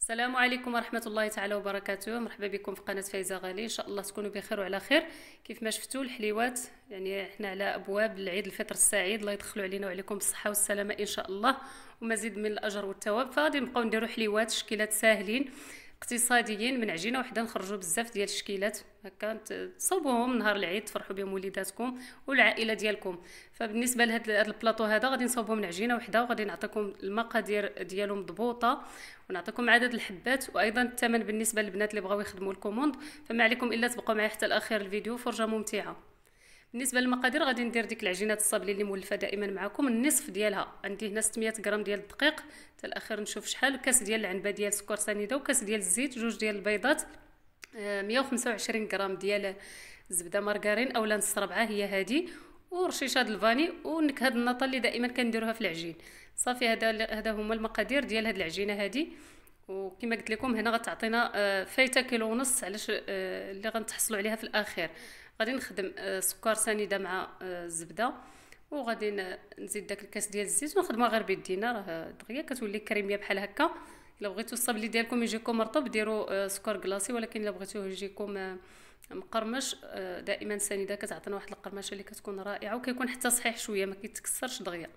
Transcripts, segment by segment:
السلام عليكم ورحمة الله تعالى وبركاته. مرحبا بكم في قناة فايزة غالي. إن شاء الله تكونوا بخير وعلى خير. كيف ما شفتوا الحليوات يعني إحنا على أبواب العيد الفطر السعيد. الله يدخلوا علينا وعليكم بالصحة والسلامة إن شاء الله. ومزيد من الأجر والثواب. فغادي نبقاو نديروا حليوات شكيلات ساهلين. اقتصاديين من عجينة وحدة نخرجوا بزاف ديال الشكيلات. هكا تصوبوهم نهار العيد تفرحوا بهم وليداتكم والعائلة ديالكم. فبالنسبة لهذا البلاطو هذا غادي نصوبوه من عجينة وحدة وغادي نعطيكم المقادير ديالو مضبوطة ونعطيكم عدد الحبات وأيضا الثمن بالنسبة للبنات اللي بغاو يخدموا ال commande. فما عليكم إلا تبقوا معايا حتى الأخير الفيديو فرجة ممتعة. بالنسبة للمقادير غادي ندير ديك العجينة الصابلي اللي مولفة دائما معكم النصف ديالها. عندي هنا 600 غرام ديال الدقيق. حتى الأخير نشوف شحال. كاس ديال العنبة ديال سكر سنيدة وكاس ديال الزيت جوج ديال البيضات. 125 آه، غرام ديال الزبده مارغرين اولا نص ربعة هي هذه ورشيشة الفاني ونكهه النطا اللي دائما كنديروها في العجين. صافي هذا هذا هما المقادير ديال هذه العجينة هذه وكما قلت لكم هنا غتعطينا آه، فايتة كيلو ونص علاش آه، اللي غنتحصلوا عليها في الأخير. غادي نخدم آه، سكر سنيده مع الزبده وغادي نزيد داك الكاس ديال الزيت ونخدمها غير بيدينا راه دغيا كتولي كريمية بحال هكا. إلا بغيتو الصبلي ديالكم يجيكم رطب ديروا سكر كلاصي ولكن إلا بغيتوه يجيكم مقرمش دائما سنيده كتعطينا واحد القرمشة اللي كتكون رائعة وكيكون حتى صحيح شوية ما كيتكسرش دغيا.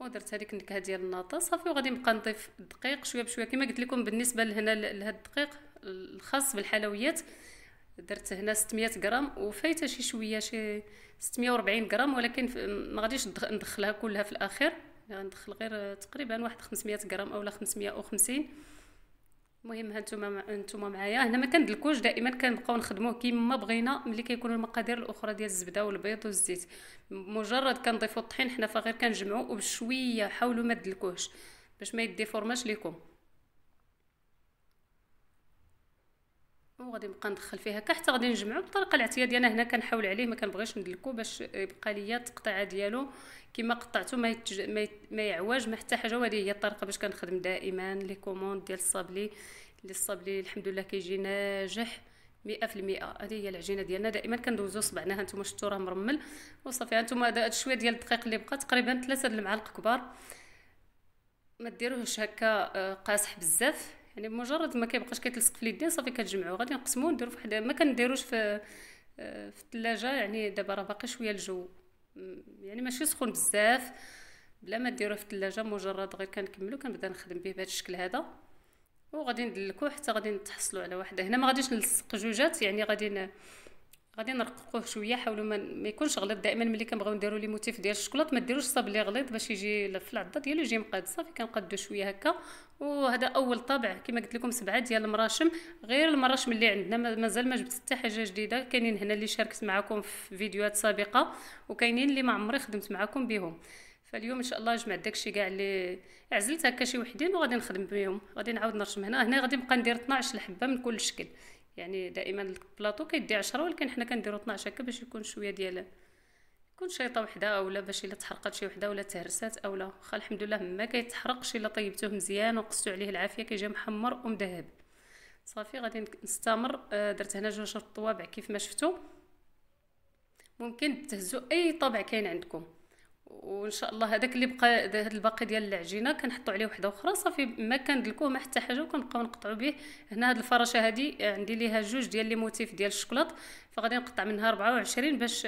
ودرت هذيك النكهة ديال الناطة صافي وغادي نبقى نضيف الدقيق شوية بشوية كما قلت لكم بالنسبة لهنا لهذا الدقيق الخاص بالحلويات. درت هنا 600 غرام وفايتة شي شوية شي 640 غرام ولكن ما غاديش ندخلها كلها في الأخير. يعني ندخل غير تقريبا واحد 500 غرام اولا 550 المهم هانتوما أنتم معايا. هنا ما كندلكوش دائما كنبقاو نخدموه كيما بغينا ملي كيكونوا المقادير الأخرى ديال الزبدة والبيض والزيت. مجرد كنضيفوا الطحين حنا فغير كنجمعوا وبشوية حاولوا ما تدلكوش باش ما ي déforme اش ليكم. وغادي نبقى ندخل فيها. هكا حتى غادي نجمعو بالطريقة الاعتياديه أنا هنا كنحاول عليه ما كنبغيش ندلكو باش يبقى ليا التقطيعه ديالو. كما قطعته ما يتج... ما, يت... ما يعوج ما حتى حاجة وهذه هي الطريقة باش كنخدم دائما. les commandes ديال الصابلي اللي الصابلي الحمد لله كيجي ناجح مئة في المئة. هذه هي العجينة ديالنا. دائما كندوزو صبعنا هانتوما شفتو راه مرمل. وصافي هانتوما هذا شوية ديال الدقيق اللي بقى تقريبا ثلاثة المعالق كبار. ما ديروهش هكا آه، قاصح بزاف. يعني بمجرد ما كيبقاش كيتلصق في اليدين صافي كتجمعوه غادي نقسموه نديرو فواحد ما كنديروش في آه، في الثلاجة يعني دابا راه باقي شوية الجو. يعني ماشي سخون بزاف. بلا ما ديروه في الثلاجة مجرد غير كنكملو كنبدا نخدم به بهذا الشكل هذا. وغادي ندلكوه حتى غادي نتحصلوا على واحدة. هنا ما غاديش نلصق جوجات يعني غادي غادي نرققوه شوية حاولوا ما, يكونش غليظ دائما ملي كنبغيو نديروا لي موتيف ديال الشكلاط ما ديروش الصاب اللي غليظ باش يجي في العضة ديالو يجي مقاد. صافي كنقادو شوية هكا. وهذا أول طابع كما قلت لكم سبعة ديال المراشم. غير المراشم اللي عندنا مازال ما جبت حتى حاجة جديدة. كاينين هنا اللي شاركت معكم في فيديوهات سابقة وكاينين اللي ما عمري خدمت معكم بهم. فاليوم إن شاء الله جمعت داكشي كاع اللي عزلت هكا شي وحدين وغادي نخدم بهم. غادي نعاود نرشم هنا. هنا غادي نبقى ندير 12 حبه من كل شكل. يعني دائما البلاطو كيدي 10 ولكن حنا كنديرو 12 هكا باش يكون شوية ديال يكون شيطة وحدة أولا باش إلا تحرقات شي وحدة ولا تهرسات أولا. واخا الحمد لله ما كيتحرقش إلا طيبتوه مزيان وقصتو عليه العافية كيجي محمر ومذهب صافي غادي نستمر آه، درت هنا جوج الطوابع كيف ما شفتوا ممكن تهزوا أي طابع كاين عندكم. وإن شاء الله هذاك اللي بقى هذا الباقي ديال العجينة كنحطوا عليه وحدة أخرى. صافي ما كندلكوه ما حتى حاجة وكنبقاو نقطعوا به هنا. هذه الفراشة هذه عندي ليها جوج ديال لي موتيف ديال الشكلاط فغادي نقطع منها 24 باش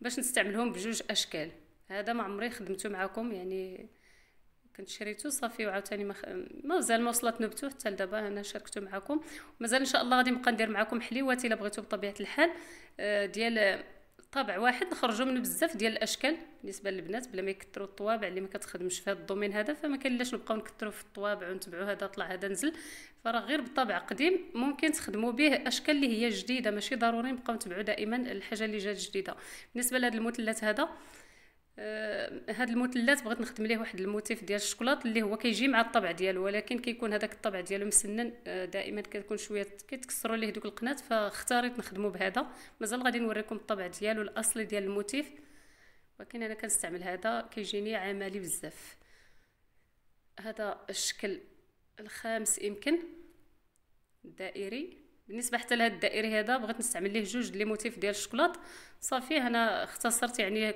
باش نستعملهم بجوج أشكال. هذا ما عمري خدمته معكم يعني كنت شريته صافي وعاوتاني ما مازال ما وصلت نبتو حتى لدابا أنا شاركته معكم مازال إن شاء الله غادي نبقى ندير معكم حليوات إلا بغيتو بطبيعة الحال. آه، ديال طابع واحد نخرجوا منه بزاف ديال الأشكال بالنسبة للبنات بلا ما يكثروا الطوابع اللي ما كتخدمش في هذا ال domaine هذا فما كاين لاش نبقاو نكثروا في الطوابع ونتبعوا هذا طلع هذا نزل. فراه غير بالطابع قديم ممكن تخدموا به أشكال اللي هي جديدة ماشي ضروري نبقاو نتبعوا دائما الحاجة اللي جات جديدة. بالنسبة لهذا المثلث هذا هاد المثلث بغيت نخدم ليه واحد ال motif ديال الشكلاط اللي هو كيجي مع الطبع ديالو ولكن كيكون هذاك الطبع ديالو مسنن آه دائما كتكون شوية كيتكسروا ليه دوك القنات فاختاريت نخدمو بهذا. مازال غادي نوريكم الطبع ديالو الأصلي ديال الموتيف. ولكن أنا كنستعمل هذا كيجيني عملي بزاف. هذا الشكل الخامس يمكن. دائري. بالنسبة حتى لهذا الدائري هذا بغيت نستعمل ليه جوج لي موتيف ديال الشكلاط صافي أنا اختصرت يعني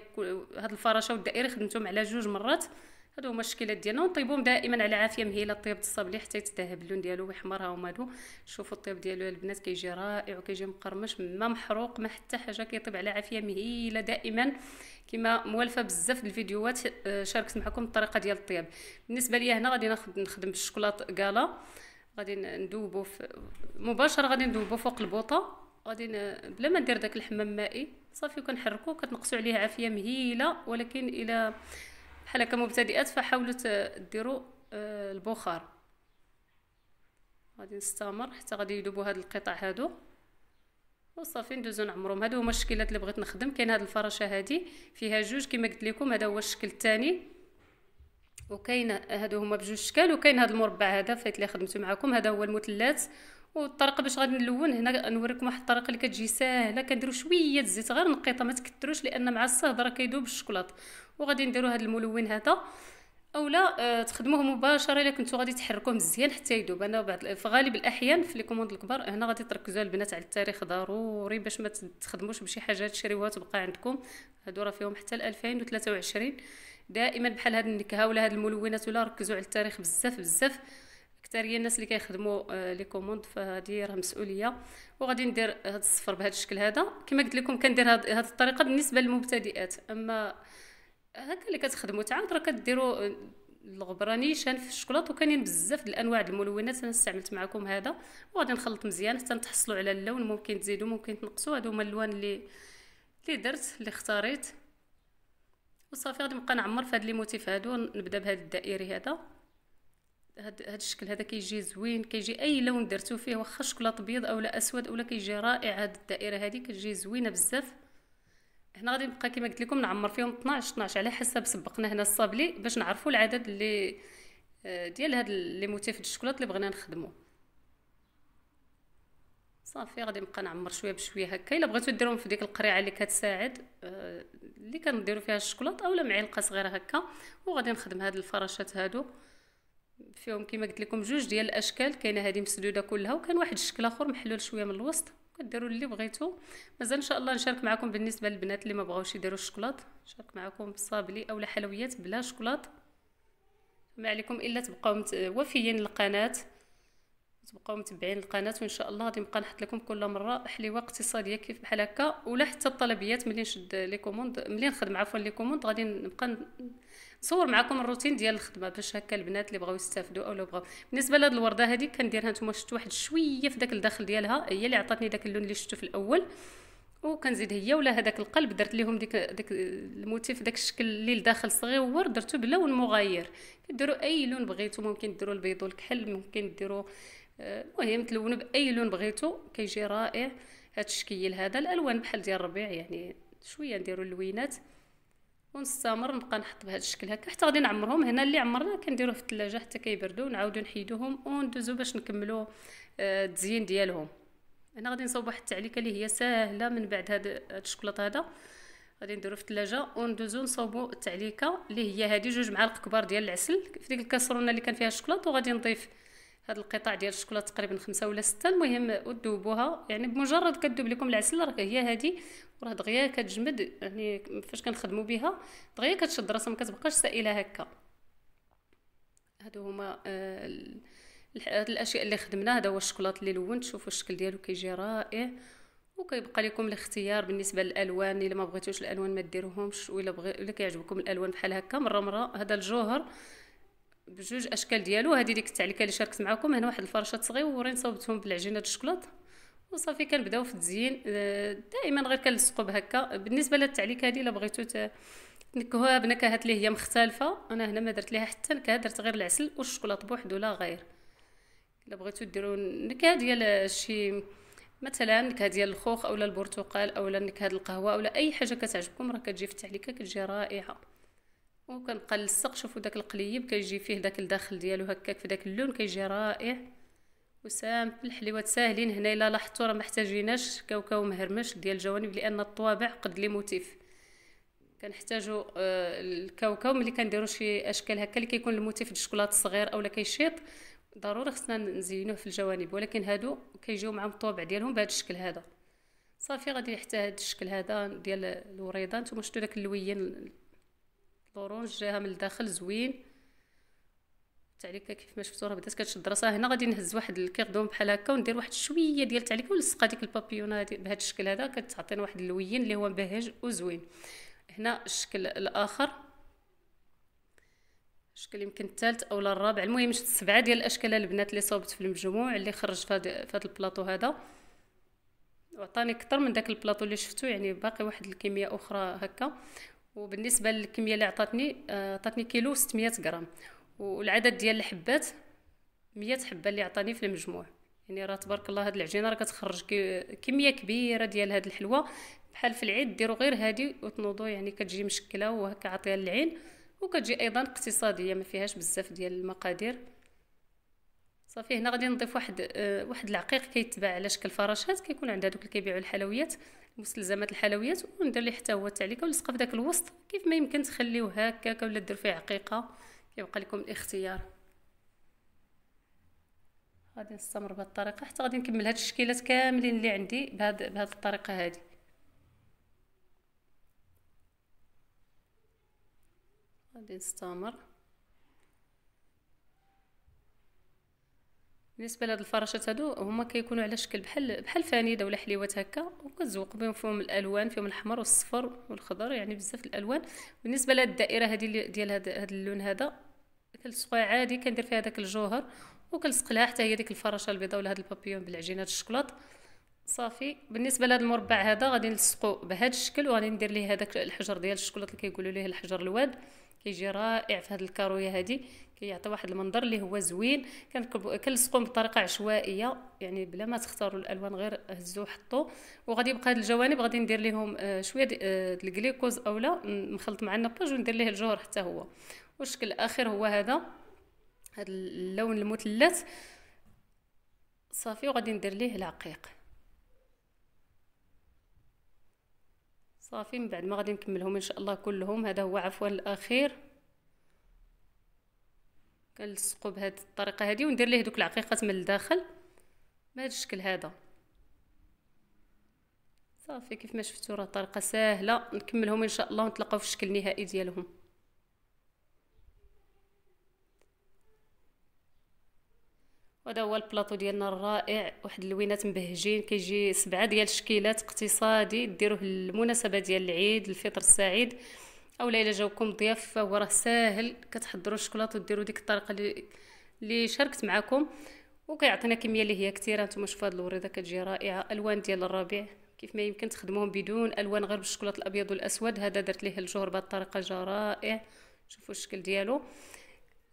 هاد الفراشة والدائري خدمتهم على جوج مرات. هادو هما الشكلات ديالنا ونطيبوهم دائما على عافية مهيله الطيب الصابلي حتى يتذهب اللون ديالو ويحمر ها هما هادو. شوفوا الطيب ديالو البنات كيجي رائع وكيجي مقرمش ما محروق ما حتى حاجة كيطيب على عافية مهيله دائما. كما موالفة بزاف الفيديوهات آه، شاركت معكم الطريقة ديال الطياب. بالنسبة ليا هنا غادي نخدم بالشوكولاط كالا غادي ندوبو في مباشرة غادي ندوبو فوق البوطة. غادي بلا ما ندير داك الحمام المائي صافي وكنحركو كتنقصوا عليه عافية مهيلة. ولكن إلى بحال هكا مبتدئات فحاولوا ديروا آه، البخار. غادي نستمر حتى غادي يذوبوا هاد القطع هادو. وصافي ندوزو نعمرهم هادو هما الشكلات اللي بغيت نخدم. كاين هاد الفرشه هادي فيها جوج. كما قلت لكم هذا هو الشكل الثاني وكاين هادو هما بجوج اشكال وكاين هاد المربع هذا فايت اللي خدمته معكم هذا هو المثلث. والطريقة باش غادي نلون هنا نوريكم واحد الطريقة اللي كتجي ساهلة كنديروا شوية الزيت غير نقيطة ما تكثروش لأن مع الصهد راه كيذوب الشوكولاط وغادي نديروا هذا الملون هذا. أولا آه تخدموه مباشرة إلا كنتو غادي تحركوه مزيان حتى يذوب أنا بعض في غالب الأحيان في les commandes الكبار هنا غادي تركزوا البنات على التاريخ ضروري باش ما تخدموش بشي حاجات تشريوها تبقى عندكم. هادو راه فيهم حتى ل 2023 دائما بحال هاد النكهة ولا هاد الملونات ولا ركزوا على التاريخ بزاف بزاف. اكثريه الناس اللي كيخدموا آه les commandes فهذه راه مسؤولية. وغادي ندير هاد الصفر بهذا الشكل هذا. كما قلت لكم كندير هاد, هاد الطريقة بالنسبة للمبتدئات. أما هكا اللي كتخدموا تعاود راه كديروا الغبره نيشان في الشوكولاط وكاينين بزاف الأنواع الملونات أنا استعملت معكم هذا. وغادي نخلط مزيان حتى نتحصلوا على اللون. ممكن تزيدوا ممكن تنقصوا. هادو هما الالوان اللي اللي درت اللي اختاريت. وصافي غادي نبقى نعمر في هاد les motifs هادو نبدا بهذا الدائري هذا. هاد هاد الشكل هذا كيجي زوين كيجي أي لون درتو فيه واخا شوكولاط أبيض اولا أسود اولا كيجي رائع هاد الدائرة هذه كتجي زوينة بزاف. هنا غادي نبقى كما قلت لكم نعمر فيهم 12 12 على حسب سبقنا هنا الصابلي باش نعرفوا العدد اللي آه، ديال هاد لي موتيف الشوكولاط اللي بغينا نخدمو. صافي غادي نبقى نعمر شوية بشوية هكا. إلا بغيتو ديروهم في ديك القريعة اللي كتساعد آه، اللي كنديروا فيها الشوكولاط اولا معلقة صغيرة هكا. وغادي نخدم هاد الفراشات هادو. فيهم كما قلت لكم جوج ديال الأشكال. كاينة هذه مسدودة كلها وكان واحد الشكل آخر محلول شوية من الوسط. كديروا اللي بغيتو. مازال إن شاء الله نشارك معكم بالنسبة للبنات اللي ما بغاوش يديروا الشوكولاط نشارك معكم بالصابلي اولا حلويات بلا شوكولاط ما عليكم إلا تبقاو وفيين للقناه تبقاو متبعين القناة وإن شاء الله غادي نبقى نحط لكم كل مرة حليوه اقتصاديه كيف بحال هكا. ولا حتى الطلبيات ملي نشد les commandes ملي نخدم عفوا les commandes غادي نبقى نصور معكم الروتين ديال الخدمة باش هكا البنات اللي بغاو يستافدوا أو بغاو. بالنسبة لهاد الوردة هذه كنديرها نتوما شفتوا واحد شوية في داك الداخل ديالها هي اللي عطاتني داك اللون اللي شفتو في الأول. وكنزيد هي ولا هذاك القلب درت لهم ديك داك ال motif داك الشكل اللي لداخل صغيور درتو بلون مغاير. كديروا أي لون بغيتو ممكن ديروا البيض والكحل ممكن ديروا المهم تلونوا باي لون بغيتو كيجي رائع. هاد الشكل هذا الألوان بحال ديال الربيع يعني شوية نديروا اللوينات. ونستمر نبقى نحط بهذا الشكل هكا حتى غادي نعمرهم. هنا اللي عمرنا كنديروه في الثلاجه حتى كيبردوا ونعاودو نحيدوهم وندوزو باش نكملوا آه، التزيين ديالهم. هنا غادي نصاوب واحد التعليكة اللي هي ساهلة من بعد هذا الشكلاط هذا. غادي نديرو في الثلاجه وندوزو نصاوبو التعليكة اللي هي هذه جوج معالق كبار ديال العسل. في ديك الكاسرونة اللي كان فيها الشكلاط وغادي نضيف هاد القطع ديال الشوكولاته تقريبا خمسة ولا ستة. المهم ودوبوها يعني بمجرد كدوب لكم العسل راه هي هادي. وراه دغيا كتجمد يعني فاش كنخدموا بها دغيا كتشد راسها ما كتبقاش سائلة هكا. هادو هما آه الأشياء اللي خدمنا. هذا هو الشوكولاط اللي لونت شوفوا الشكل ديالو كيجي رائع. وكيبقى لكم الاختيار بالنسبة للألوان. إلا ما بغيتوش الألوان ما ديروهمش ولا بغي إلا كيعجبكم الألوان بحال هكا مرة مرة. هذا الجوهر بجوج أشكال ديالو. هذه ديك التعليكه اللي شاركت معكم هنا واحد الفرشات صغيورين صوبتهم بالعجينة الشوكولاط وصافي كنبداو في التزيين. آه، دائما غير كنلصقوا بهكا. بالنسبة للتعليكه هذه إلا بغيتو تنكهوها بنكهات اللي هي مختلفة. أنا هنا ما درت ليها حتى نكهة درت غير العسل والشوكولاط بوحدو لا غير. إلا بغيتو ديروا نكهة ديال شي مثلا نكهة ديال الخوخ اولا البرتقال اولا نكهة القهوة اولا أي حاجة كتعجبكم راه كتجي في التعليكة كتجي رائعة. وكنبقى نلصق شوفوا داك القليب كيجي فيه داك الداخل ديالو هكاك في داك اللون كيجي رائع. و simple الحليوات ساهلين هنا إلا لاحظتوا راه محتاجيناش كاوكاو مهرمش ديال الجوانب لأن الطوابع قد les motifs. كنحتاجوا آه الكاوكاو ملي كنديروا شي أشكال هكا اللي كيكون ال motif الشوكولاط الصغير اولا كيشيط ضروري خصنا نزينوه في الجوانب. ولكن هادو كيجيو معهم الطوابع ديالهم بهذا الشكل هذا. صافي غادي حتى هذا الشكل هذا ديال الوريضة. نتوما شفتوا داك اللوين l'orange جاها من الداخل زوين. التعليكه كيف ما شفتوا راه بدات كتشد راسها. هنا غادي نهز واحد ال cure-dent بحال هكا وندير واحد شوية ديال التعليكه ونلصق هذيك البابيونه بهذا الشكل هذا كتعطينا واحد اللوين اللي هو مبهج وزوين. هنا الشكل الآخر. الشكل يمكن الثالث أو الرابع. المهم شفت سبعة ديال الأشكال البنات اللي صوبت في المجموع اللي خرج في هذا البلاطو هذا. وعطاني أكثر من داك البلاطو اللي شفتو يعني باقي واحد الكميه أخرى هكا. وبالنسبة للكمية اللي عطاتني آه، عطاتني كيلو 600 غرام. والعدد ديال الحبات 100 حبة اللي عطاني في المجموع. يعني راه تبارك الله هاد العجينة راه كتخرج كمية كبيرة ديال هاد الحلوة. بحال في العيد ديروا غير هادي وتنوضوا يعني كتجي مشكلة وهكا عطيها للعين. وكتجي أيضا اقتصادية ما فيهاش بزاف ديال المقادير. صافي هنا غادي نضيف واحد آه واحد العقيق كيتباع على شكل فراشات كيكون عند هذوك اللي كيبيعوا الحلويات مستلزمات الحلويات وندير ليه حتى هو التعليقه ولصقه في داك الوسط كيف ما يمكن تخليوه هكاك ولا دير فيه عقيقة كيبقى لكم الاختيار. غادي نستمر بهذه الطريقة حتى غادي نكمل هاد الشكيلات كاملين اللي عندي بهاد بهاد الطريقة هذه غادي نستمر. بالنسبة لهاد الفراشات هادو هما كيكونوا على شكل بحال بحال فانيده ولا حليوات هكا وكتزوق بهم فيهم الألوان فيهم الأحمر والصفر والخضر يعني بزاف الألوان. بالنسبة لهاد الدائرة هذه ديال هاد, هاد اللون هذا كنلصقوها عادي كندير فيها داك الجوهر وكنلصق لها حتى هي ديك الفراشة البيضاء ولا هاد البابيون بالعجينة الشكلاط صافي. بالنسبة لهذا المربع هذا غادي نلصقو بهذا الشكل وغادي ندير ليه هذاك الحجر ديال الشكلاط اللي كيقولوا ليه الحجر الواد. كيجي رائع في هذه الكاروية هذه كيعطي واحد المنظر اللي هو زوين. كنلصقوهم بطريقة عشوائية يعني بلا ما تختاروا الألوان غير هزوا حطوا. وغادي يبقى هاد الجوانب غادي ندير لهم آه، شوية آه، الجليكوز اولا نخلط مع النباج وندير ليه الجوهر حتى هو. والشكل الآخر هو هذا. هذا اللون المثلث. صافي وغادي ندير ليه العقيق. صافي من بعد ما غادي نكملهم إن شاء الله كلهم. هذا هو عفوا الأخير. كنلصقو بهذه الطريقة هذه وندير ليه دوك العقيقات من الداخل. بهذا الشكل هذا. صافي كيف ما شفتوا راه طريقه سهله نكملهم إن شاء الله ونتلاقاو في الشكل النهائي ديالهم. وهذا هو البلاطو ديالنا الرائع. واحد اللوينات مبهجين. كيجي سبعة ديال الشكيلات اقتصادي. ديروه للمناسبة ديال العيد الفطر السعيد. أو الا جاوكم ضياف فهو راه ساهل كتحضروا الشكلاط وديروا ديك الطريقة اللي اللي شاركت معكم وكيعطينا كمية اللي هي كثيرة نتوما شوفوا هاد الوريده كتجي رائعة. ألوان ديال الربيع كيف ما يمكن تخدموهم بدون ألوان غير بالشكلاط الأبيض والأسود. هذا درت ليه الجوهر بهذه الطريقة جا رائع. شوفوا الشكل ديالو.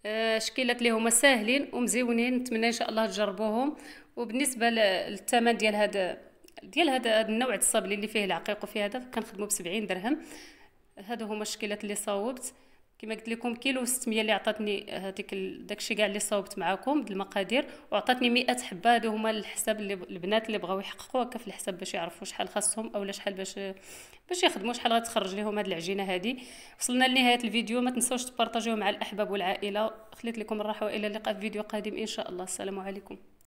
آه شكيلات اللي هما ساهلين ومزيونين نتمنى إن شاء الله تجربوهم. وبالنسبة للثمن ديال هذا ديال هذا النوع الصابلي اللي فيه العقيق وفيه هذا كنخدمو ب 70 درهم. هادو هما الشكيلات اللي صاوبت. كما قلت لكم كيلو 600 اللي عطاتني هذيك داكشي كاع اللي صاوبت معاكم بالمقادير وعطاتني 100 حبة. هادو هما الحساب اللي البنات اللي بغاو يحققوا هكا في الحساب باش يعرفوا شحال خاصهم أولا شحال باش باش يخدموا شحال غتخرج لهم هاد العجينة هادي. وصلنا لنهاية الفيديو. ما تنساوش تبارطاجيوه مع الأحباب والعائلة. خليت لكم الراحة وإلى اللقاء في فيديو قادم إن شاء الله. السلام عليكم.